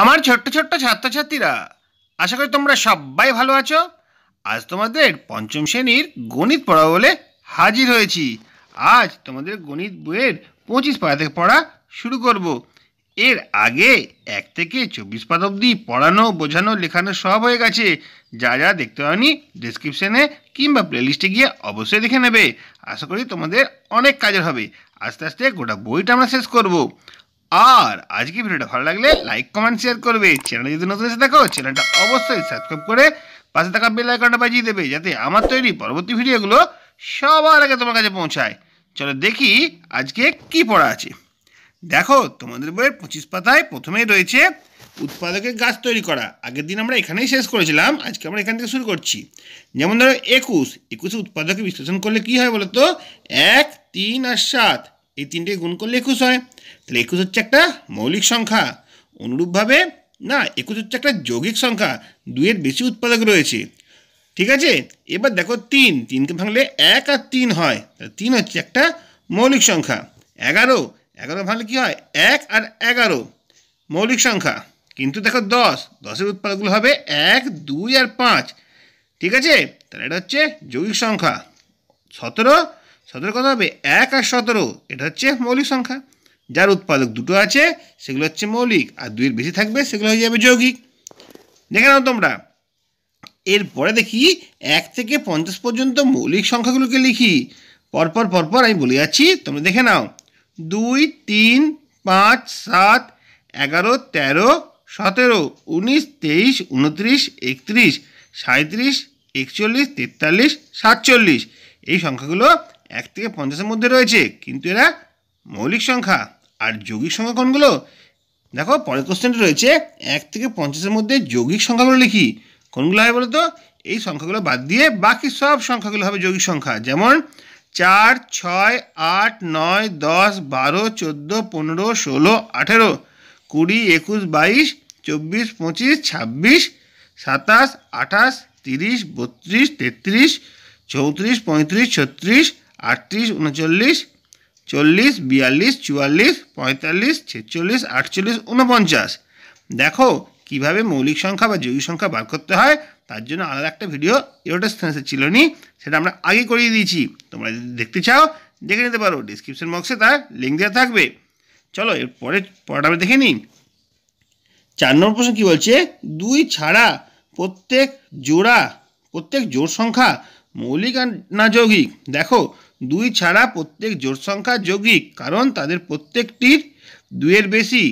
আমার ছোট্ট ছোট্ট ছাত্রছাত্রীরা, আশা করি তোমরা সবাই ভালো আছো। আজ তোমাদের পঞ্চম শ্রেণির গণিত পড়া বলে হাজির হয়েছি। আজ তোমাদের গণিত বইয়ের পঁচিশ পাতা থেকে পড়া শুরু করব। এর আগে এক থেকে চব্বিশ পাতা অবধি পড়ানো, বোঝানো, লেখানো সব হয়ে গেছে। যা যা দেখতে হয়নি ডিসক্রিপশনে কিংবা প্লেলিস্টে গিয়ে অবশ্যই দেখে নেবে। আশা করি তোমাদের অনেক কাজের হবে। আস্তে আস্তে গোটা বইটা আমরা শেষ করব। আর আজকে ভিডিওটা ভালো লাগলে লাইক কমেন্ট শেয়ার করবে। চ্যানেলে যদি নতুন এসে দেখো চ্যানেলটা অবশ্যই সাবস্ক্রাইব করে পাশে থাকা বেল আইকনটা বাজিয়ে দেবে, যাতে আমার তৈরি পরবর্তী ভিডিওগুলো সবার আগে তোমার কাছে পৌঁছায়। চলো দেখি আজকে কি পড়া আছে। দেখো, তোমাদের বইয়ের পঁচিশ পাতায় প্রথমেই রয়েছে, উৎপাদকের গাছ তৈরি করা। আগের দিন আমরা এখানেই শেষ করেছিলাম, আজকে আমরা এখান থেকে শুরু করছি। যেমন ধরো, একুশ। একুশে উৎপাদকে বিশ্লেষণ করলে কি হয় বলো তো এক, তিন আর সাত। এই তিনটে গুণ করলে একুশ হয়। তাহলে একুশ হচ্ছে একটা মৌলিক সংখ্যা। অনুরূপভাবে না, একুশ হচ্ছে একটা যৌগিক সংখ্যা। দুইয়ের বেশি উৎপাদক রয়েছে। ঠিক আছে? এবার দেখো তিন। তিনকে ভাঙলে এক আর তিন হয়। তাহলে তিন হচ্ছে একটা মৌলিক সংখ্যা। এগারো। এগারো ভাঙলে কী হয়? এক আর এগারো। মৌলিক সংখ্যা। কিন্তু দেখো দশ। দশের উৎপাদকগুলো হবে এক, দুই আর পাঁচ। ঠিক আছে? তাহলে এটা হচ্ছে যৌগিক সংখ্যা। সতেরো সতেরো কত হবে। এক আর সতেরো, এটা হচ্ছে মৌলিক সংখ্যা। যার উৎপাদক দুটো আছে, সেগুলো হচ্ছে মৌলিক, আর দুইয়ের বেশি থাকবে, সেগুলো হয়ে যাবে যৌগিক। দেখে নাও তোমরা। এরপরে দেখি এক থেকে পঞ্চাশ পর্যন্ত মৌলিক সংখ্যাগুলোকে লিখি। পরপর পরপর আমি বলে যাচ্ছি, তোমরা দেখে নাও। দুই, তিন, পাঁচ, সাত, এগারো, তেরো, সতেরো, উনিশ, তেইশ, উনত্রিশ, একত্রিশ সাঁত্রিশ একচল্লিশ, তেতাল্লিশ, সাতচল্লিশ। এই সংখ্যাগুলো এক থেকে পঞ্চাশের মধ্যে রয়েছে, কিন্তু এরা মৌলিক সংখ্যা। আর যৌগিক সংখ্যা কোনগুলো? দেখো, পরের কোশ্চেনটা রয়েছে, এক থেকে পঞ্চাশের মধ্যে যৌগিক সংখ্যাগুলো লিখি। কোনগুলো হয় বলো তো এই সংখ্যাগুলো বাদ দিয়ে বাকি সব সংখ্যাগুলো হবে যৌগিক সংখ্যা। যেমন, চার, ছয়, আট, নয়, দশ, বারো, চোদ্দ, পনেরো, ষোলো, আঠেরো, কুড়ি, একুশ, বাইশ, চব্বিশ, পঁচিশ, ছাব্বিশ, সাতাশ, আঠাশ, তিরিশ, বত্রিশ, তেত্রিশ, চৌত্রিশ, পঁয়ত্রিশ, ছত্রিশ আটত্রিশ, উনচল্লিশ, চল্লিশ, বিয়াল্লিশ, চুয়াল্লিশ, পঁয়তাল্লিশ, ছেচল্লিশ, আটচল্লিশ উনপঞ্চাশ দেখো, কীভাবে মৌলিক সংখ্যা বা যৌগিক সংখ্যা বার করতে হয়, তার জন্য আলাদা একটা ভিডিও এরোটা ছিল নি, সেটা আমরা আগে করিয়ে দিয়েছি। তোমরা যদি দেখতে চাও, দেখে নিতে পারো। ডিসক্রিপশন বক্সে তার লিঙ্ক দেওয়া থাকবে। চলো এর পরে পড়াটা আমরা দেখে নিই। চার নম্বর প্রশ্ন কী বলছে? দুই ছাড়া প্রত্যেক জোড়া, প্রত্যেক জোড় সংখ্যা মৌলিক আর না যৌগিক। দেখো দুই ছাড়া প্রত্যেক জোড় সংখ্যা যৌগিক, কারণ তাদের প্রত্যেকটির দুইয়ের বেশি।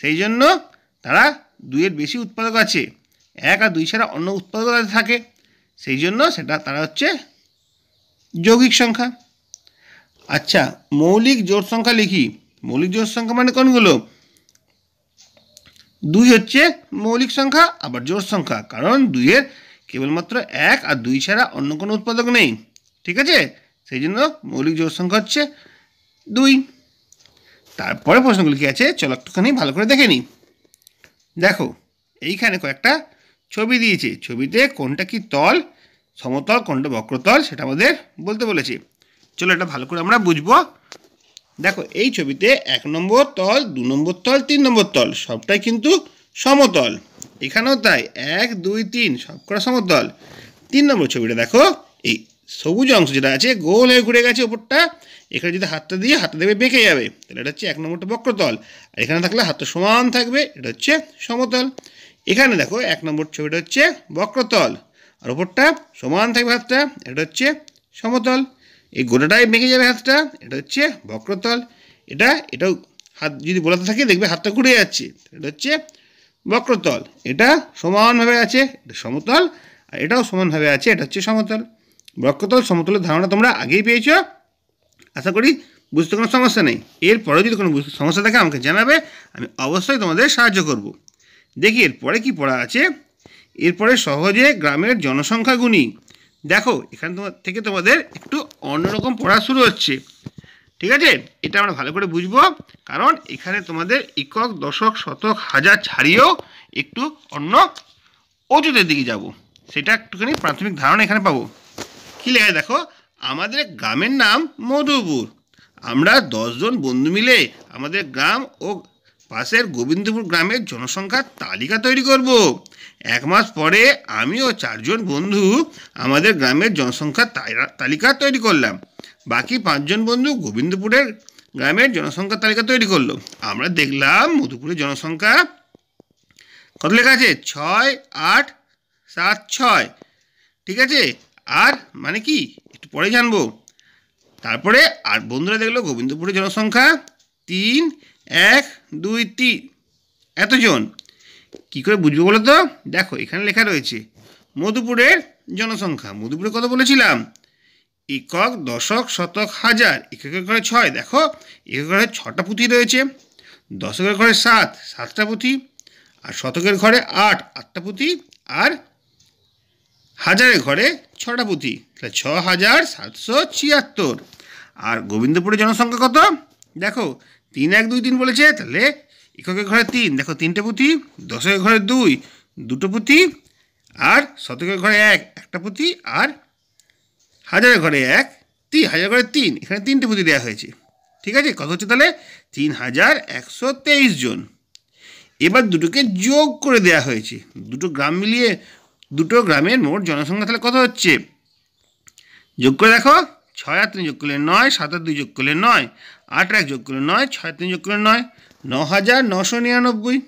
সেই জন্য তারা দুইয়ের বেশি উৎপাদক আছে। এক আর দুই ছাড়া অন্য উৎপাদক থাকে। সেই জন্য সেটা তারা হচ্ছে যৌগিক সংখ্যা। আচ্ছা মৌলিক জোড় সংখ্যা লিখি। মৌলিক জোড় সংখ্যা মানে কোনগুলো? দুই হচ্ছে মৌলিক সংখ্যা, আবার জোড় সংখ্যা, কারণ দুইয়ের কেবলমাত্র এক আর দুই ছাড়া অন্য কোনো উৎপাদক নেই। ঠিক আছে? সেই জন্য মৌলিক জোড় সংখ্যা হচ্ছে দুই। তারপরে প্রশ্নগুলো কী আছে? চলো একটুখানি ভালো করে দেখে নিই। দেখো, এইখানে কয়েকটা ছবি দিয়েছে। ছবিতে কোনটা কি তল? সমতল কোনটা বক্রতল, সেটা আমাদের বলতে বলেছে। চলো এটা ভালো করে আমরা বুঝব। দেখো, এই ছবিতে এক নম্বর তল, দু নম্বর তল, তিন নম্বর তল, সবটাই কিন্তু সমতল। এখানেও তাই, এক, দুই, তিন, সবকটা সমতল। তিন নম্বর ছবিটা দেখো, এই সবুজ অংশ যেটা আছে, গোল হয়ে ঘুরে গেছে ওপরটা, এখানে যদি হাতটা দিয়ে হাতটা দেবে বেঁকে যাবে, তাহলে এটা হচ্ছে এক নম্বরটা বক্রতল, আর এখানে থাকলে হাতটা সমান থাকবে, এটা হচ্ছে সমতল। এখানে দেখো এক নম্বর ছবিটা হচ্ছে বক্রতল, আর ওপরটা সমান থাকবে হাতটা, এটা হচ্ছে সমতল। এই গোটাটাই বেঁকে যাবে হাতটা, এটা হচ্ছে বক্রতল। এটা, এটাও হাত যদি বোলাতে থাকে, দেখবে হাতটা ঘুরে যাচ্ছে, এটা হচ্ছে বক্রতল। এটা সমানভাবে আছে, এটা সমতল, আর এটাও সমানভাবে আছে, এটা হচ্ছে সমতল। বক্রতল সমতলের ধারণা তোমরা আগেই পেয়েছ। আশা করি বুঝতে কোনো সমস্যা নেই। এরপরে যদি কোনো সমস্যা থাকে আমাকে জানাবে, আমি অবশ্যই তোমাদের সাহায্য করব। দেখি এরপরে কি পড়া আছে। এরপরে সহজে গ্রামের জনসংখ্যা গুণী। দেখো, এখান থেকে তোমাদের একটু অন্যরকম পড়া শুরু হচ্ছে। ঠিক আছে? এটা আমরা ভালো করে বুঝব। কারণ এখানে তোমাদের একক, দশক, শতক, হাজার ছাড়িয়েও একটু অন্য অজুতের দিকে যাব। সেটা একটুখানি প্রাথমিক ধারণা এখানে পাবো। কী লেখা দেখো? আমাদের গ্রামের নাম মধুপুর। আমরা দশজন বন্ধু মিলে আমাদের গ্রাম ও পাশের গোবিন্দপুর গ্রামের জনসংখ্যার তালিকা তৈরি করব। এক মাস পরে আমি ও চারজন বন্ধু আমাদের গ্রামের জনসংখ্যার তালিকা তৈরি করলাম। বাকি পাঁচজন বন্ধু গোবিন্দপুরের গ্রামের জনসংখ্যার তালিকা তৈরি করল। আমরা দেখলাম মধুপুরের জনসংখ্যা কত লেখা আছে? ছয় আট সাত ছয়। ঠিক আছে? আর মানে কি? একটু পরে জানব। তারপরে আর বন্ধুরা দেখল গোবিন্দপুরের জনসংখ্যা তিন, এক, দুই, তিন। এতজন। কী করে বুঝব বলো তো? দেখো, এখানে লেখা রয়েছে, মধুপুরের জনসংখ্যা। মধুপুরে কত বলেছিলাম? একক, দশক, শতক, হাজার। এককের ঘরে ছয়, দেখো। একক ঘরে ছটা পুঁথি রয়েছে। দশকের ঘরে সাত, সাতটা পুঁথি। আর শতকের ঘরে আট, আটটা পুঁথি। আর হাজারের ঘরে ছটা পুঁথি তাহলে ছ হাজার সাতশো ছিয়াত্তর। আর গোবিন্দপুরের জনসংখ্যা কত? দেখো, তিন এক দুই তিন বলেছে, তাহলে এককের ঘরে তিন। দেখো, তিনটে পুঁথি দশকের ঘরে দুই, দুটো পুঁথি, আর শতকের ঘরে এক, একটা পুঁথি, আর হাজারের ঘরে এক, তিন হাজার ঘরে তিন। এখানে তিনটে পুঁথি দেওয়া হয়েছে। ঠিক আছে? কত হচ্ছে তাহলে? তিন হাজার একশো তেইশ জন। এবার দুটোকে যোগ করে দেওয়া হয়েছে। দুটো গ্রাম মিলিয়ে দুটো গ্রামের মোট জনসংখ্যা তাহলে কত হচ্ছে? যোগ করে দেখো, ছয় আর তিন যোগ করলে নয়, সাত আর দুই যোগ করলে নয়, আট এক যোগ করলে নয়, ছয় তিন যোগ করলে নয়, ন হাজার নশো নিরানব্বই।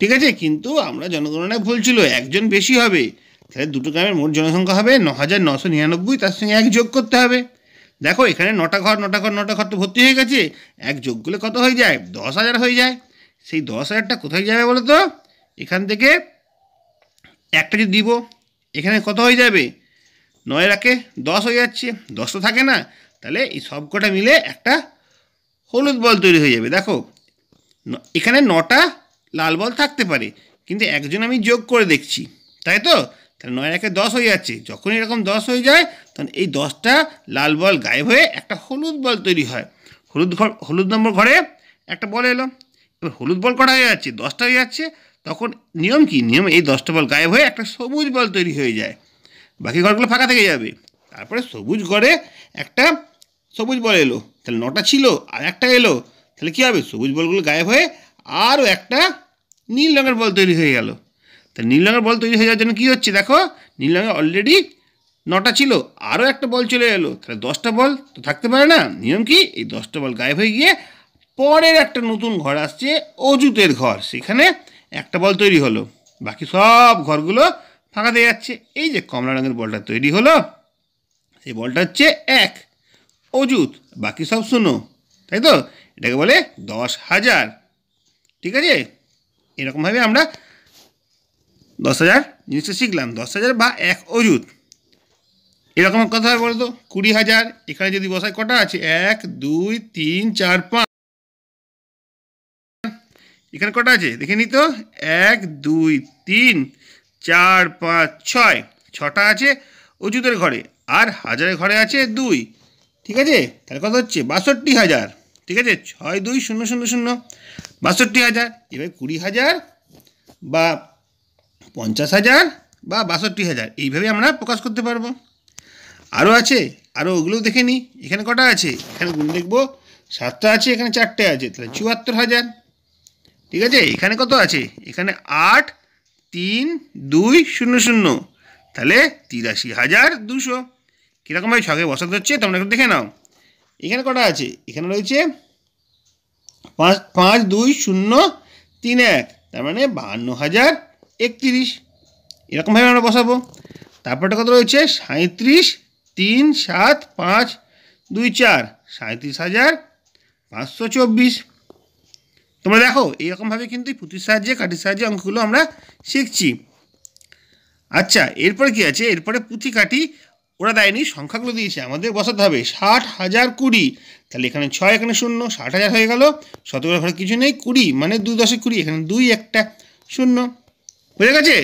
ঠিক আছে? কিন্তু আমরা জনগণনায় ভুল ছিল, একজন বেশি হবে। তাহলে দুটো গ্রামের মোট জনসংখ্যা হবে ন হাজার নশো নিরানব্বই, তার সঙ্গে এক যোগ করতে হবে। দেখো, এখানে নটা ঘর নটা ঘর নটা ঘর তো ভর্তি হয়ে গেছে। এক যোগ করলে কত হয়ে যায়? দশ হাজার হয়ে যায়। সেই দশ হাজারটা কোথায় যাবে বলো তো? এখান থেকে একটা যদি দিব, এখানে কত হয়ে যাবে? নয় রাখে দশ হয়ে যাচ্ছে। দশ তো থাকে না। তাহলে এই সব কটা মিলে একটা হলুদ বল তৈরি হয়ে যাবে। দেখো এখানে নটা লাল বল থাকতে পারে, কিন্তু একজন আমি যোগ করে দেখছি। তাই তো? তাহলে নয় একে দশ হয়ে যাচ্ছে। যখন এরকম দশ হয়ে যায়, তখন এই দশটা লাল বল গায়েব হয়ে একটা হলুদ বল তৈরি হয়। হলুদ ঘর, হলুদ নম্বর ঘরে একটা বল এলো। এবার হলুদ বল কটা হয়ে যাচ্ছে? দশটা হয়ে যাচ্ছে। তখন নিয়ম কি? নিয়ম এই দশটা বল গায়েব হয়ে একটা সবুজ বল তৈরি হয়ে যায়। বাকি ঘরগুলো ফাঁকা থেকে যাবে। তারপরে সবুজ ঘরে একটা সবুজ বল এলো। তাহলে নটা ছিল, আর একটা এলো। তাহলে কী হবে? সবুজ বলগুলো গায়েব হয়ে আরও একটা নীল রঙের বল তৈরি হয়ে গেল। তা নীল রঙের বল তৈরি হয়ে যাওয়ার জন্য কী হচ্ছে? দেখো, নীল রঙের অলরেডি নটা ছিল, আরও একটা বল চলে এলো। তাহলে দশটা বল তো থাকতে পারে না। নিয়ম কি? এই দশটা বল গায়েব হয়ে গিয়ে পরের একটা নতুন ঘর আসছে, অজুতের ঘর। সেখানে একটা বল তৈরি হলো। বাকি সব ঘরগুলো ফাঁকা দিয়ে যাচ্ছে। এই যে কমলা রঙের বলটা তৈরি হলো সেই বলটা হচ্ছে এক অজুত বাকি সব শুনো তাই তো? এটাকে বলে দশ হাজার। ঠিক আছে? এরকমভাবে আমরা দশ হাজার জিনিসটা শিখলাম। দশ হাজার বা এক অজুত এরকম কথা বলতো? কুড়ি হাজার। এখানে যদি বসায় কটা আছে? এক, দুই, তিন, চার, পাঁচ। এখানে কটা আছে? দেখে নি তো। এক, দুই, তিন, চার, পাঁচ, ছয়। ছটা আছে অজুতের ঘরে। আর হাজারের ঘরে আছে দুই। ঠিক আছে? তাহলে কত হচ্ছে? বাষট্টি হাজার। ঠিক আছে? ছয়, দুই, শূন্য শূন্য শূন্য। বাষট্টি হাজার। এবার কুড়ি হাজার বা পঞ্চাশ হাজার বা বাষট্টি হাজার। এইভাবে আমরা প্রকাশ করতে পারব। আরও আছে? আরও ওগুলোও দেখে নিই। এখানে কটা আছে? এখানে গুণ দেখব। সাতটা আছে, এখানে চারটে আছে। তাহলে চুয়াত্তর হাজার। ঠিক আছে? এখানে কত আছে? এখানে আট, তিন, দুই, শূন্য শূন্য। তাহলে তিরাশি হাজার দুশো। কীরকমভাবে ছকে বসাতে হচ্ছে, তোমরা একটু দেখে নাও। এখানে কটা আছে? এখানে রয়েছে পাঁচ পাঁচ, দুই, শূন্য, তিন, এক। তার মানে বাহান্ন হাজার একত্রিশ। এরকমভাবে আমরা বসাবো। তারপরটা কত রয়েছে? সাঁত্রিশ তিন, সাত, পাঁচ, দুই, চার। সাঁত্রিশ হাজার পাঁচশো চব্বিশ। তোমরা দেখো এইরকমভাবে কিন্তু পুঁতির সাহায্যে, কাঠির সাহায্যে অঙ্কগুলো আমরা শিখছি। আচ্ছা এরপরে কি আছে? এরপরে পুঁথি কাঠি, ওরা দেয়নি, সংখ্যাগুলো দিয়েছে, আমাদের বসাতে হবে। ষাট হাজার কুড়ি। তাহলে এখানে ছয়, এখানে শূন্য, ষাট হাজার হয়ে গেল। শতকরা ঘরে কিছু নেই, কুড়ি মানে দুই দশে কুড়ি, এখানে দুই একটা শূন্য। বুঝে গেছে?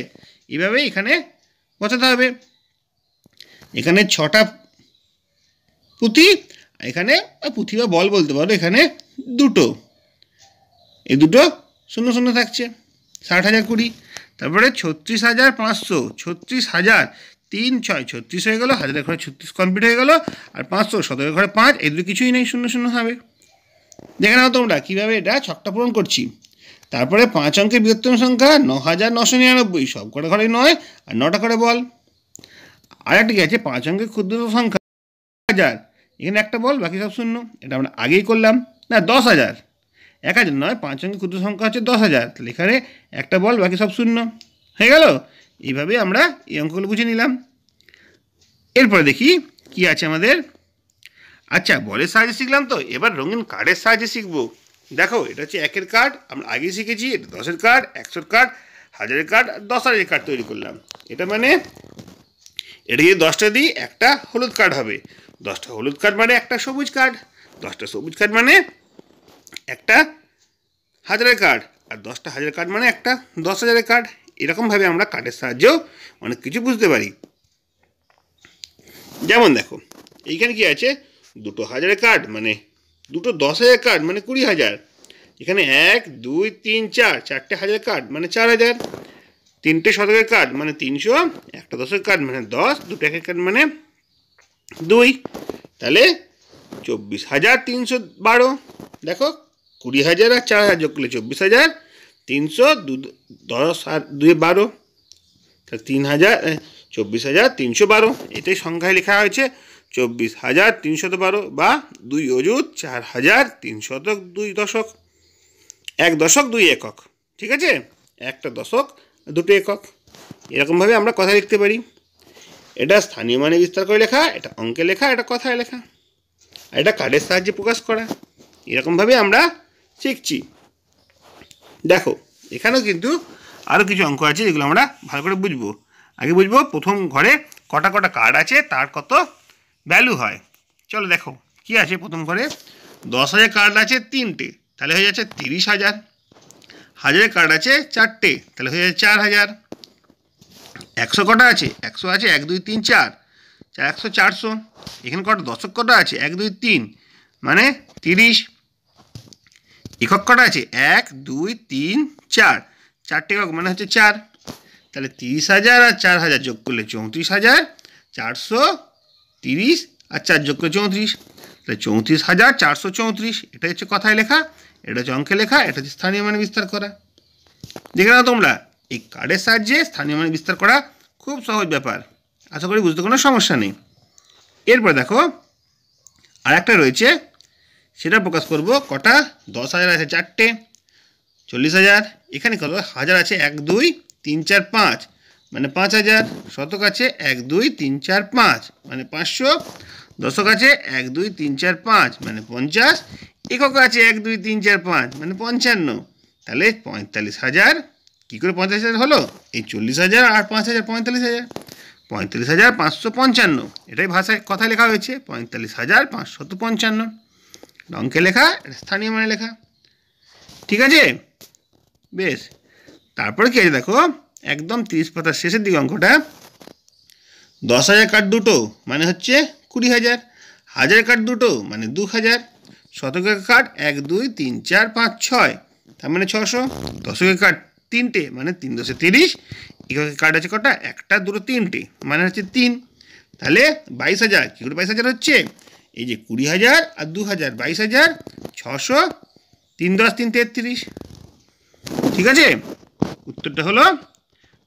এইভাবে এখানে বসাতে হবে। এখানে ছটা পুঁথি এখানে পুঁথি বা বল বলতে পারো, এখানে দুটো। এই দুটো শূন্য শূন্য থাকছে, ষাট হাজার কুড়ি। তারপরে ছত্রিশ হাজার পাঁচশো, ছত্রিশ হাজার তিন ছয়, ছত্রিশ হয়ে গেলো, হাজারের ঘরে ছত্রিশ কমপ্লিট হয়ে গেলো, আর পাঁচশো সতেরো ঘরে পাঁচ, এই দুটো কিছুই নেই, শূন্য শূন্য হবে। দেখে নাও তোমরা কীভাবে এটা ছকটা পূরণ করছি। তারপরে পাঁচ অঙ্কের বৃহত্তম সংখ্যা ন হাজার নশো নিরানব্বই, সব কটা ঘরে নয়, আর নটা করে বল। আর একটা কি আছে, পাঁচ অঙ্কের ক্ষুদ্রতম সংখ্যা, হাজার। এখানে একটা বল, বাকি সব শূন্য। এটা আমরা আগেই করলাম। না, দশ হাজার। এক হাজার নয়, পাঁচ অঙ্কের ক্ষুদ্র সংখ্যা হচ্ছে দশ হাজার। তাহলে এখানে একটা বল, বাকি সব শূন্য। হয়ে গেল? এইভাবে আমরা এই অঙ্কগুলো বুঝে নিলাম। এরপরে দেখি কি আছে আমাদের। আচ্ছা বলের সাহায্যে শিখলাম তো। এবার রঙিন কার্ডের সাহায্যে শিখব। দেখো, এটা হচ্ছে একের কার্ড, আমরা আগেই শিখেছি, এটা দশের কার্ড, একশোর কার্ড, হাজারের কার্ড দশ হাজারের কার্ড তৈরি করলাম। এটা মানে এটা যদি দশটা দিই, একটা হলুদ কার্ড হবে। দশটা হলুদ কার্ড মানে একটা সবুজ কার্ড। দশটা সবুজ কার্ড মানে একটা হাজারের কার্ড আর দশটা হাজারের কার্ড মানে একটা দশ হাজারের কার্ড এরকমভাবে আমরা কার্ডের সাহায্যেও অনেক কিছু বুঝতে পারি। যেমন দেখো, এইখানে কি আছে? দুটো হাজারের কার্ড মানে দুটো দশ হাজার কার্ড মানে কুড়ি হাজার। এখানে এক, দুই, তিন, চার, চারটে হাজার কার্ড মানে চার হাজার। তিনটে শতকের কার্ড মানে তিনশো। একটা দশের কার্ড মানে দশ। দুটো একের কার্ড মানে দুই। তাহলে চব্বিশ হাজার তিনশো বারো। দেখো কুড়ি হাজার আর চার হাজার যোগ করলে চব্বিশ হাজার, তিনশো, দু, দশ আর দুই বারো। তিন হাজার চব্বিশ হাজার, তিনশো বারো। এটাই সংখ্যায় লেখা হয়েছে। চব্বিশ হাজার, তিনশত বারো বা দুই অযুত চার হাজার, তিনশত দুই দশক। এক দশক, দুই একক। ঠিক আছে? একটা দশক, দুটো একক। এরকমভাবে আমরা কথা লিখতে পারি। এটা স্থানীয় মানে বিস্তার করে লেখা, এটা অঙ্কে লেখা, এটা কথায় লেখা। এটা কার্ডের সাহায্যে প্রকাশ করা। এরকমভাবে আমরা শিখছি দেখো, এখানেও কিন্তু আরও কিছু অঙ্ক আছে যেগুলো আমরা ভালো করে বুঝব। আগে বুঝব, প্রথম ঘরে কটা কটা কার্ড আছে, তার কত ভ্যালু হয়। চলো দেখো, কি আছে প্রথম ঘরে? দশ হাজার কার্ড আছে তিনটে, তাহলে হয়ে যাচ্ছে তিরিশ হাজার। হাজারের কার্ড আছে চারটে, তাহলে হয়ে যাচ্ছে চার হাজার। একশো কটা আছে? একশো আছে, এক, দুই, তিন, চার। চার একশো চারশো। এখানে কটা? দশক কটা আছে? এক, দুই, তিন। মানে তিরিশ। একক কটা আছে? এক, দুই, তিন, চার। চারটে একক মানে হচ্ছে চার। তাহলে তিরিশ হাজার আর চার হাজার যোগ করলে চৌত্রিশ হাজার। চারশো তিরিশ আর চার যোগ করলে চৌত্রিশ। তাহলে চৌত্রিশ হাজার চারশো চৌত্রিশ। এটা হচ্ছে কথায় লেখা, এটা হচ্ছে অঙ্কে লেখা, এটা হচ্ছে স্থানীয় মানে বিস্তার করা। দেখে নাও তোমরা, এই কার্ডের সাহায্যে স্থানীয় মানে বিস্তার করা খুব সহজ ব্যাপার। আশা করি বুঝতে কোনো সমস্যা নেই। এরপর দেখো আর একটা রয়েছে সেটা প্রকাশ করব। কটা? দশ হাজার আছে চারটে। চল্লিশ হাজার। এখানে কত? হাজার আছে এক, দুই, তিন, চার, পাঁচ। মানে পাঁচ হাজার। শতক আছে এক, দুই, তিন, চার, পাঁচ। মানে পাঁচশো। দশক আছে এক, দুই, তিন, চার, পাঁচ। মানে পঞ্চাশ। একক আছে এক, দুই, তিন, চার, পাঁচ। মানে পঞ্চান্ন। তাহলে পঁয়তাল্লিশ হাজার। কী করে পঁয়তাল্লিশ হাজার হলো? এই চল্লিশ হাজার আর পাঁচ হাজার, পঁয়তাল্লিশ হাজার। পঁয়তাল্লিশ হাজার পাঁচশো পঞ্চান্ন। এটাই ভাষায় কথা লেখা হয়েছে। পঁয়তাল্লিশ হাজার পাঁচশত পঞ্চান্ন। অঙ্কে লেখা, স্থানীয় মানে লেখা। ঠিক আছে? বেশ। তারপরে কি আছে দেখো? একদম তিরিশ পাতার শেষের দিকে অঙ্কটা। দশ হাজার কাঠ দুটো মানে হচ্ছে কুড়ি হাজার। হাজার কাঠ দুটো মানে দু হাজার। শতকের কাঠ এক, দুই, তিন, চার, পাঁচ, ছয়। তার মানে ছশো। দশকের কাঠ তিনটে মানে তিন দশে তিরিশ। এককের কাঠ আছে কটা? একটা, দুটো, তিনটে মানে হচ্ছে তিন। তাহলে বাইশ হাজার, কী করে বাইশ হাজার হচ্ছে? এই যে কুড়ি হাজার আর দু হাজার, বাইশ হাজার, ছশো, তিন দশ, তিন তেত্রিশ। ঠিক আছে? উত্তরটা হলো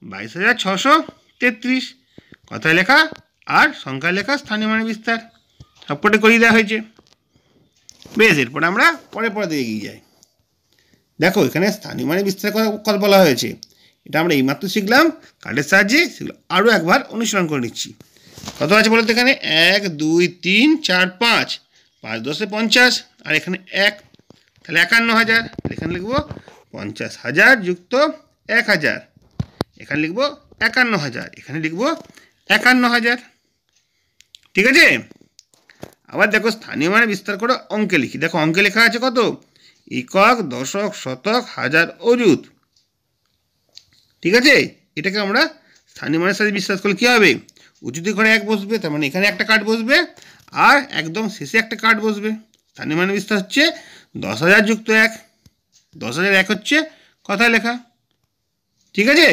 বাইশ হাজার, ছশো, তেত্রিশ। কথায় লেখা আর সংখ্যায় লেখা স্থানীয় মানে বিস্তার। সবকটা করিয়ে দেওয়া হয়েছে। বেশ, এরপর আমরা পরে পরে দিয়ে এগিয়ে যাই। দেখো, এখানে স্থানীয় মানে বিস্তার কথা কথা বলা হয়েছে। এটা আমরা এইমাত্র শিখলাম, কার্ডের সাহায্যে সেগুলো আরও একবার অনুসরণ করে নিচ্ছি। কত আছে বলতো এখানে? এক, দুই, তিন, চার, পাঁচ। পাঁচ, দশে পঞ্চাশ, আর এখানে এক, তাহলে একান্ন হাজার। এখানে লিখব পঞ্চাশ হাজার যুক্ত এক হাজার। এখানে লিখব একান্ন হাজার। এখানে লিখব একান্ন হাজার। ঠিক আছে? আবার দেখো স্থানীয় মানে বিস্তার করে অঙ্কে লিখি। দেখো অঙ্কে লেখা আছে কত? একক, দশক, শতক, হাজার, অযুত। ঠিক আছে? এটাকে আমরা স্থানীয় মানের সাথে বিশ্বাস করলে কী হবে? উঁচুতে ঘরে এক বসবে, তার মানে এখানে একটা কার্ড বসবে, আর একদম শেষে একটা কার্ড বসবে। স্থানীয় মানে বিস্তার হচ্ছে দশ হাজার যুক্ত এক। দশ হাজার এক হচ্ছে কথায় লেখা। ঠিক আছে?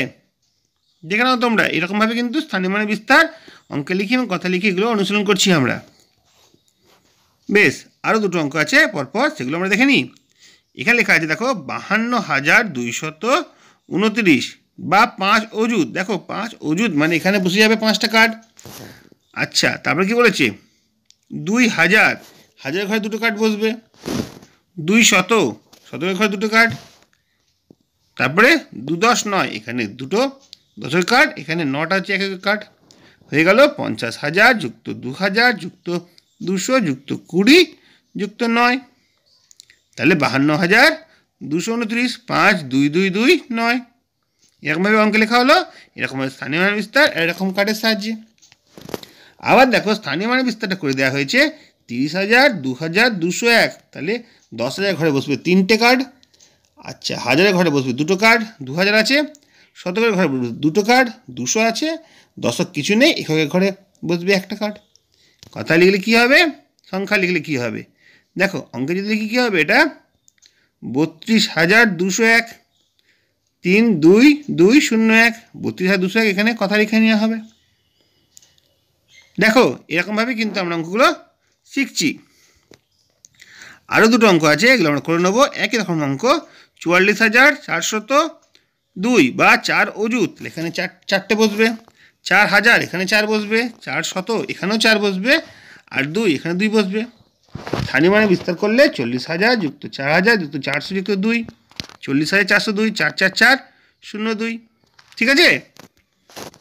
দেখে নাও তোমরা, এরকমভাবে কিন্তু স্থানীয় মানে বিস্তার, অঙ্কে লিখি এবং কথা লিখি এগুলো অনুশীলন করছি আমরা। বেশ আরও দুটো অঙ্ক আছে, পরপর সেগুলো আমরা দেখে নিই। এখানে লেখা আছে, দেখো, বাহান্ন হাজার দুইশত উনত্রিশ। বা পাঁচ অজুদ দেখো পাঁচ অজুদ মানে এখানে বসে যাবে পাঁচটা কার্ড আচ্ছা তারপরে কি বলেছে? দুই হাজার হাজার ঘরে দুটো কার্ড বসবে। দুই শত, শতকের ঘরে দুটো কার্ড তারপরে দু দশ নয়, এখানে দুটো দশের কার্ড এখানে নটা আছে এক এক কার্ড হয়ে গেল পঞ্চাশ হাজার যুক্ত দু হাজার, যুক্ত দুশো, যুক্ত কুড়ি, যুক্ত নয়। তাহলে বাহান্ন হাজার দুশো উনত্রিশ, পাঁচ, দুই দুই দুই, নয়। এরকমভাবে অঙ্কে লেখা হলো, এরকমভাবে স্থানীয় মান বিস্তার এরকম কার্ডের সাহায্যে। আবার দেখো, স্থানীয় মানে বিস্তারটা করে দেওয়া হয়েছে, তিরিশ হাজার দু হাজার দুশো এক। তাহলে দশ হাজার ঘরে বসবে তিনটে কার্ড আচ্ছা হাজারের ঘরে বসবে দুটো কার্ড দু হাজার আছে, শতকের ঘরে বসবে দুটো কার্ড, দুশো আছে, দশক কিছু নেই, এককের ঘরে বসবে একটা কার্ড। কথা লিখলে কী হবে? সংখ্যা লিখলে কী হবে? দেখো, অঙ্কে যদি লিখি কী হবে এটা? বত্রিশ হাজার দুশো এক। তিন, দুই দুই, শূন্য, এক। বত্রিশ হাজার দুশো এক, এখানে কথা লিখে নেওয়া হবে। দেখো, এরকমভাবে কিন্তু আমরা অঙ্কগুলো শিখছি। আরও দুটো অঙ্ক আছে, এগুলো আমরা করে নেব। একই রকম অঙ্ক, চুয়াল্লিশ হাজার চারশত দুই বা চার অজুত এখানে চার, চারটে বসবে। চার হাজার, এখানে চার বসবে। চার শত এখানেও চার বসবে। আর দুই, এখানে দুই বসবে। স্থানীয় মানে বিস্তার করলে চল্লিশ হাজার যুক্ত চার হাজার যুক্ত চারশো যুক্ত দুই। চল্লিশ হাজার চারশো দুই, চার চার চার, শূন্য দুই। ঠিক আছে?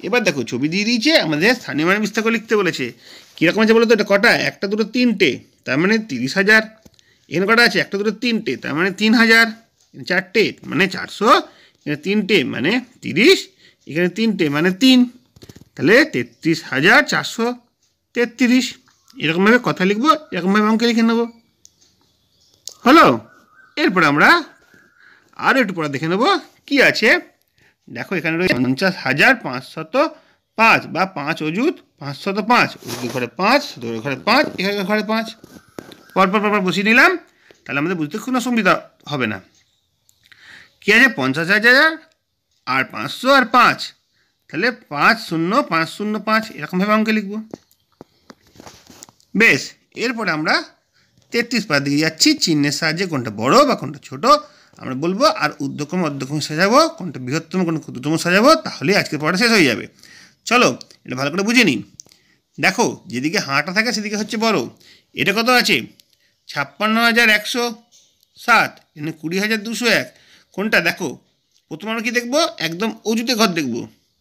এবার দেখো, ছবি দিয়ে দিয়েছে আমাদের স্থানীয় মানে বিস্তার করে লিখতে বলেছে। কীরকম আছে বলো তো এটা কটা? একটা, দুটো, তিনটে। তার মানে তিরিশ হাজার। এখানে কটা আছে? একটা, দুটো, তিনটে। তার মানে তিন হাজার। চারটে মানে চারশো। এখানে তিনটে মানে তিরিশ। এখানে তিনটে মানে তিন। তাহলে তেত্রিশ হাজার চারশো তেত্রিশ। এরকমভাবে কথা লিখব, এরকমভাবে অঙ্কে লিখে নেব। হলো? এরপর আমরা আরও একটু পরে দেখে নেব, কি আছে? দেখো, এখানে রয়েছে পঞ্চাশ হাজার পাঁচশত পাঁচ বা পাঁচ অজুত পাঁচশত পাঁচ। অজুত ঘরে পাঁচ শতকের ঘরে পাঁচ, এখানে ঘরে পাঁচ। পরপর পরপর বসিয়ে নিলাম। তাহলে আমাদের বুঝতে কোনো অসুবিধা হবে না। কী আছে? পঞ্চাশ হাজার আর পাঁচশো আর পাঁচ। তাহলে পাঁচ শূন্য পাঁচ শূন্য পাঁচ এরকমভাবে অঙ্কে লিখব। বেশ, এরপরে আমরা তেত্রিশ পার দিকে যাচ্ছি। চিহ্নের সাহায্যে কোনটা বড় বা কোনটা ছোট আমরা বলব, আর উদ্যক্রম অর্ধক্রম সাজাবো, কোনটা বৃহত্তম, কোনটা ক্ষুদ্রতম সাজাবো, তাহলেই আজকের পড়াটা শেষ হয়ে যাবে। চলো, এটা ভালো করে বুঝে নিই। দেখো, যেদিকে হাঁটা থাকে সেদিকে হচ্ছে বড়। এটা কত আছে? ছাপ্পান্ন হাজার একশো সাত এখানে কুড়ি হাজার দুশো এক। কোনটা? দেখো, প্রথম আমরা কী দেখব? একদম অজুতে ঘর দেখব।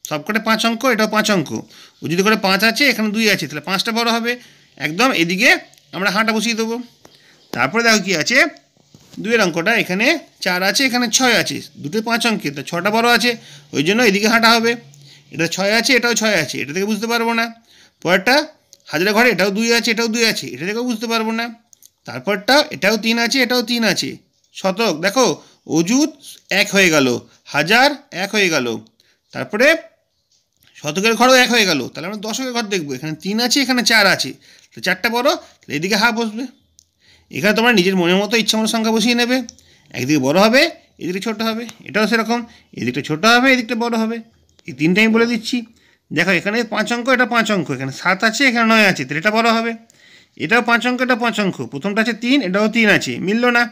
সবকটা পাঁচ অঙ্ক, এটাও পাঁচ অঙ্ক। অজুতে করে পাঁচ আছে, এখানে দুই আছে, তাহলে পাঁচটা বড় হবে। একদম এদিকে আমরা হাঁটা বসিয়ে দেবো। তারপরে দেখো কী আছে? দুইয়ের অঙ্কটা এখানে চার আছে, এখানে ছয় আছে। দুটো পাঁচ অঙ্কে, তা ছটা বড় আছে, ওই জন্য এদিকে হাঁটা হবে। এটা ছয় আছে, এটাও ছয় আছে, এটা থেকে বুঝতে পারব না। পরেরটা, হাজারা ঘরে এটাও দুই আছে, এটাও দুই আছে, এটা থেকেও বুঝতে পারব না। তারপরটা, এটাও তিন আছে, এটাও তিন আছে। শতক, দেখো অজুত এক হয়ে গেল, হাজার এক হয়ে গেল। তারপরে শতকের ঘরও এক হয়ে গেল, তাহলে আমরা দশকের ঘর দেখব। এখানে তিন আছে, এখানে চার আছে। তো চারটা বড়, তাহলে এদিকে হাফ বসবে। এখানে তোমরা নিজের মনের মতো ইচ্ছা মতো সংখ্যা বসিয়ে নেবে। একদিকে বড় হবে, এদিকে ছোট হবে। এটাও সেরকম। এদিকটা ছোট হবে, এদিকটা বড় হবে। এই তিনটা আমি বলে দিচ্ছি। দেখো, এখানে পাঁচ অঙ্ক, এটা পাঁচ অঙ্ক। এখানে সাত আছে, এখানে নয় আছে। তাহলে এটা বড় হবে। এটাও পাঁচ অঙ্ক, এটা পাঁচ অঙ্ক। প্রথমটা আছে তিন, এটাও তিন আছে। মিললো না।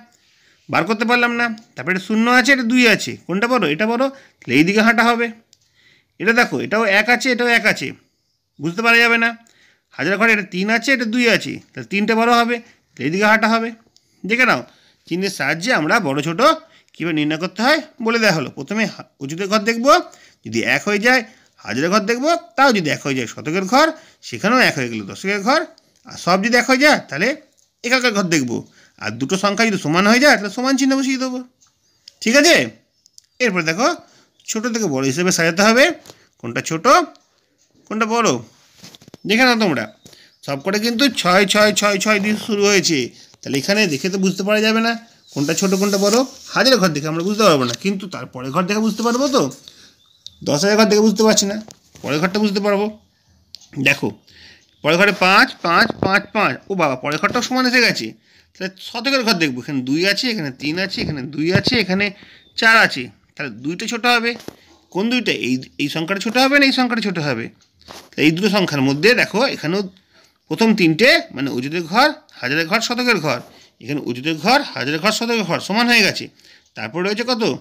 বার করতে পারলাম না। তারপরে এটা শূন্য আছে, এটা দুই আছে। কোনটা বড়? এটা বড়। তাহলে এই দিকে হাঁটা হবে। এটা দেখো, এটাও এক আছে, এটাও এক আছে। বুঝতে পারা যাবে না। হাজার ঘরে এটা তিন আছে, এটা দুই আছে। তাহলে তিনটে বড় হবে। তাহলে এইদিকে হাঁটা হবে। দেখে নাও চিহ্নের সাহায্যে আমরা বড় ছোট কীভাবে নির্ণয় করতে হয় বলে দেওয়া হলো। প্রথমে উঁচুতে ঘর দেখব, যদি এক হয়ে যায় হাজারের ঘর দেখব, তাও যদি এক হয়ে যায় শতকের ঘর, সেখানেও এক হয়ে গেল দশকের ঘর। আর সব যদি এক হয়ে যায়, তাহলে একাকের ঘর দেখব। আর দুটো সংখ্যা যদি সমান হয়ে যায়, তাহলে সমান চিহ্ন বসিয়ে দেবো। ঠিক আছে? এরপর দেখো, ছোট থেকে বড় হিসেবে সাজাতে হবে। কোনটা ছোট, কোনটা বড়? দেখে নাও তোমরা। সবকটা কিন্তু ছয় ছয় ছয় ছয় দিয়ে শুরু হয়েছে। তাহলে এখানে দেখে তো বুঝতে পারা যাবে না কোনটা ছোট, কোনটা বড়। হাজার ঘর দেখে আমরা বুঝতে পারব না, কিন্তু তারপরে ঘর দেখে বুঝতে পারব তো? দশ হাজার ঘর দেখে বুঝতে পারছি না। পরের ঘরটা বুঝতে পারব। দেখো, পরের ঘরে পাঁচ পাঁচ পাঁচ পাঁচ। ও বাবা, পরের ঘরটাও সমান এসে গেছে। তাহলে শতকের ঘর দেখব। এখানে দুই আছে, এখানে তিন আছে, এখানে দুই আছে, এখানে চার আছে। তাহলে দুইটা ছোট হবে। কোন দুইটা? এই এই সংখ্যাটা ছোটো হবে না এই সংখ্যাটা ছোটো হবে? এই দুটো সংখ্যার মধ্যে দেখো, এখানেও প্রথম তিনটে মানে অজুদের ঘর, হাজারের ঘর, শতকের ঘর। এখানে অতীতের ঘর, হাজারের ঘর, শতকের ঘর সমান হয়ে গেছে। তারপর রয়েছে কত?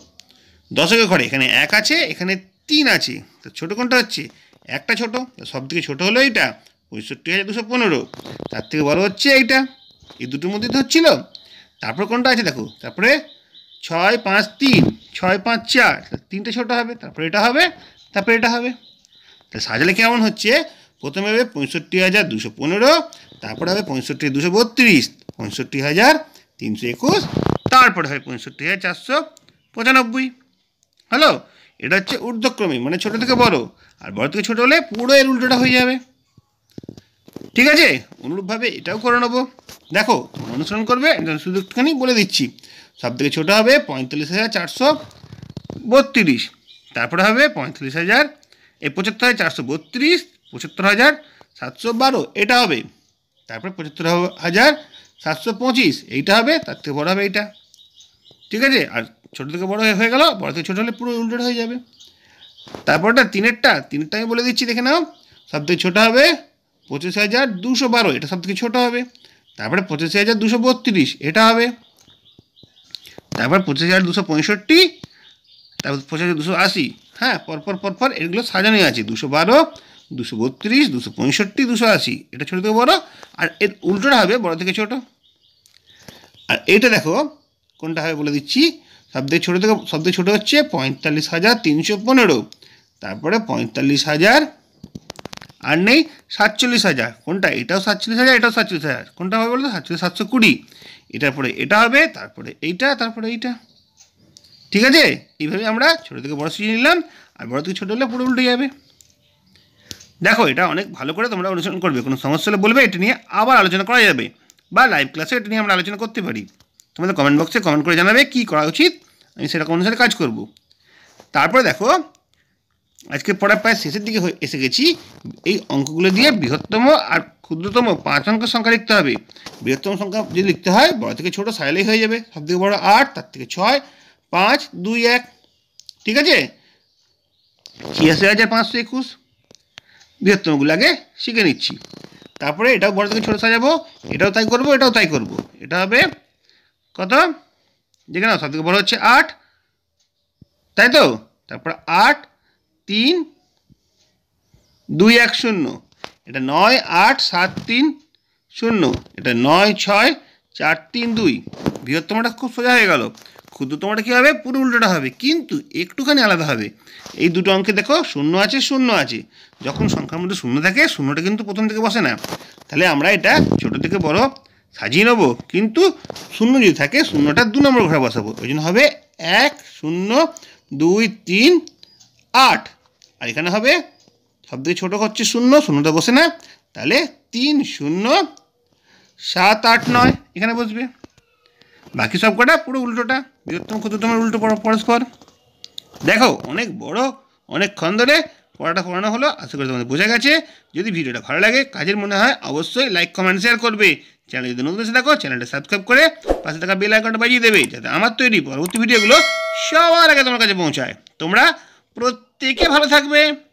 দশকের ঘরে, এখানে এক আছে, এখানে তিন আছে। তো ছোটো কোনটা হচ্ছে? একটা ছোট। সব থেকে ছোটো হলো এইটা, পঁয়ষট্টি হাজার দুশো পনেরো। তার থেকে বড় হচ্ছে এইটা। এই দুটোর মধ্যে তো হচ্ছিল। তারপর কোনটা আছে দেখো? তারপরে ছয়, পাঁচ, তিন। ছয়, পাঁচ, চার। তিনটে ছোটো হবে, তারপরে এটা হবে, তারপরে এটা হবে। তাহলে সাজালে কেমন হচ্ছে? প্রথমে হবে পঁয়ষট্টি হাজার দুশো পনেরো, তারপরে হবে পঁয়ষট্টি দুশো বত্রিশ পঁয়ষট্টি হাজার তিনশো একুশ, তারপরে হবে পঁয়ষট্টি হাজার চারশো পঁচানব্বই। হ্যালো এটা হচ্ছে ঊর্ধ্বক্রমিক মানে ছোটো থেকে বড়। আর বড় থেকে ছোটো হলে পুরো এর উল্টোটা হয়ে যাবে। ঠিক আছে? অনুরূপভাবে এটাও করে নেব। দেখো, অনুসরণ করবে শুধু একটুখানি বলে দিচ্ছি। সব থেকে ছোটো হবে পঁয়তাল্লিশ হাজার চারশো বত্রিশ, তারপরে হবে পঁয়তাল্লিশ হাজার এই পঁচাত্তর হাজার চারশো বত্রিশ পঁচাত্তর হাজার সাতশো বারো, এটা হবে। তারপরে পঁচাত্তর হাজার সাতশো পঁচিশ, এইটা হবে, তার থেকে বড় হবে এইটা। ঠিক আছে? আর ছোটো থেকে বড় হয়ে গেল, বড় থেকে ছোটো হলে পুরো উল্টোটা হয়ে যাবে। তারপরটা তিনেরটা তিনেরটা আমি বলে দিচ্ছি, দেখে নাও। সব থেকে ছোটো হবে পঁচিশ হাজার দুশো বারো, এটা সব থেকে ছোটো হবে। তারপরে পঁচিশ হাজার দুশো বত্রিশ, এটা হবে। তারপর পঁচিশ হাজার দুশো পঁয়ষট্টি, তারপর পঁচিশ হাজার দুশো আশি হ্যাঁ পরপর পরপর, এগুলো সাজানোই আছে। দুশো বারো দুশো বত্রিশ, দুশো পঁয়ষট্টি, দুশো আশি। এটা ছোটো থেকে বড়ো, আর এর উল্টোটা হবে বড় থেকে ছোটো। আর এইটা দেখো, কোনটা হবে বলে দিচ্ছি। সবথেকে ছোটো থেকে, সবথেকে ছোটো হচ্ছে পঁয়তাল্লিশ হাজার তিনশো পনেরো। তারপরে পঁয়তাল্লিশ হাজার, আর নেই সাতচল্লিশ হাজার। কোনটা? এটাও সাতচল্লিশ হাজার, এটাও সাতচল্লিশ হাজার। কোনটা হবে বলতো সাতচল্লিশ, সাতশো কুড়ি। এটার পরে এটা হবে, তারপরে এইটা তারপরে এইটা। ঠিক আছে? এইভাবে আমরা ছোটো থেকে বড় সিরিজ নিলাম, আর বড় থেকে ছোটো হলে পুরো উল্টে যাবে। দেখো, এটা অনেক ভালো করে তোমরা অনুসরণ করবে, কোনো সমস্যা হলে বলবে, এটা নিয়ে আবার আলোচনা করা যাবে। বা লাইভ ক্লাসে এটা নিয়ে আমরা আলোচনা করতে পারি। তোমাদের কমেন্ট বক্সে কমেন্ট করে জানাবে কী করা উচিত, আমি সেরকম অনুসারে কাজ করব। তারপরে দেখো, আজকে পড়ার প্রায় শেষের দিকে এসে গেছি। এই অঙ্কগুলো দিয়ে বৃহত্তম আর ক্ষুদ্রতম পাঁচ অঙ্কের সংখ্যা লিখতে হবে। বৃহত্তম সংখ্যা যদি লিখতে হয়, বড় থেকে ছোটো সাইলেই হয়ে যাবে। সব থেকে বড় আট, তার থেকে ছয়, পাঁচ, দুই, এক, ঠিক আছে? ছিয়াশি হাজার পাঁচশো একুশ বৃহত্তমগুলো আগে শিখে নিচ্ছি। তারপরে এটাও বড় থেকে ছোটো সাজাবো, এটাও তাই করব, এটাও তাই করব। এটা হবে কত? যেখানে সব থেকে বড় হচ্ছে আট। তাই তো? তারপর আট, তিন, দুই, এক, শূন্য। এটা নয়, আট, সাত, তিন, শূন্য। এটা নয়, ছয়, চার, তিন, দুই। বৃহত্তমটা খুব সোজা হয়ে গেল। ক্ষুদ্রতমটা কী হবে? পুরো উল্টোটা হবে। কিন্তু একটুখানি আলাদা হবে। এই দুটো অঙ্কে দেখো, শূন্য আছে শূন্য আছে। যখন সংখ্যার মধ্যে শূন্য থাকে, শূন্যটা কিন্তু প্রথম থেকে বসে না। তাহলে আমরা এটা ছোট থেকে বড় সাজিয়ে নেব। কিন্তু শূন্য যদি থাকে, শূন্যটা দু নম্বর ঘরে বসাবো। ওই জন্য হবে এক, শূন্য, দুই, তিন, আট। আর এখানে হবে সব থেকে ছোটো হচ্ছে শূন্য, শূন্যটা বসে না। তাহলে তিন, শূন্য, সাত, আট, নয়। এখানে বসবে। বাকি সব কটা? পুরো উল্টোটা? বৃহত্তম ক্ষুদ্রতমের উল্টো পর- পরস্পর দেখো, অনেক বড় অনেকক্ষণ ধরে পড়াটা পড়ানো হলো, আশা করি তোমাদের বোঝা গেছে। যদি ভিডিওটা ভালো লাগে, কাজের মনে হয়, অবশ্যই লাইক কমেন্ট শেয়ার করবে। চ্যানেল যদি নতুন এসে থাকো চ্যানেলটা সাবস্ক্রাইব করে পাশে থাকা বেল আইকনটা বাজিয়ে দেবে, যাতে আমার তৈরি পরবর্তী ভিডিওগুলো সবার আগে তোমার কাছে পৌঁছায়। তোমরা প্রত্যেকে ভালো থাকবে।